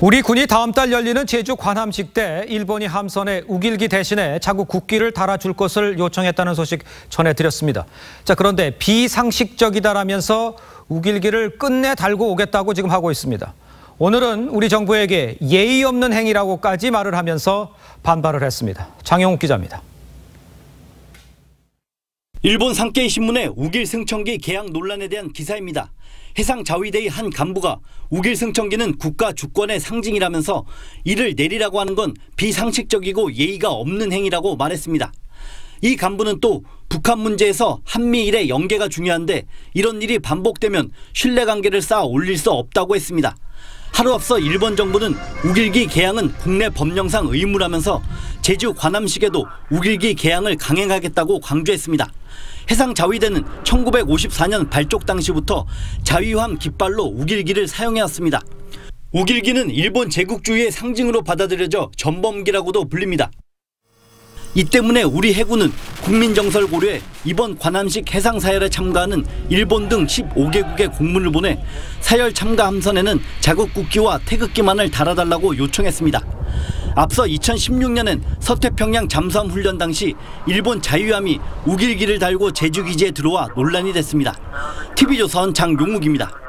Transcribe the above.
우리 군이 다음 달 열리는 제주 관함식 때 일본이 함선에 우길기 대신에 자국 국기를 달아줄 것을 요청했다는 소식 전해드렸습니다. 자 그런데 비상식적이다라면서 우길기를 끝내 달고 오겠다고 지금 하고 있습니다. 오늘은 우리 정부에게 예의 없는 행위라고까지 말을 하면서 반발을 했습니다. 장영욱 기자입니다. 일본 산케이 신문의 우길 승천기 개항 논란에 대한 기사입니다. 해상 자위대의 한 간부가 우길 승천기는 국가 주권의 상징이라면서 이를 내리라고 하는 건 비상식적이고 예의가 없는 행위라고 말했습니다. 이 간부는 또 북한 문제에서 한미일의 연계가 중요한데 이런 일이 반복되면 신뢰관계를 쌓아 올릴 수 없다고 했습니다. 하루 앞서 일본 정부는 우길기 개항은 국내 법령상 의무라면서 제주 관함식에도 우길기 개항을 강행하겠다고 강조했습니다. 해상 자위대는 1954년 발족 당시부터 자위함 깃발로 우길기를 사용해왔습니다. 우길기는 일본 제국주의의 상징으로 받아들여져 전범기라고도 불립니다. 이 때문에 우리 해군은 국민 정서를 고려해 이번 관함식 해상 사열에 참가하는 일본 등 15개국의 공문을 보내 사열 참가 함선에는 자국 국기와 태극기만을 달아달라고 요청했습니다. 앞서 2016년엔 서태평양 잠수함 훈련 당시 일본 자유함이 우길기를 달고 제주 기지에 들어와 논란이 됐습니다. TV조선 장용욱입니다.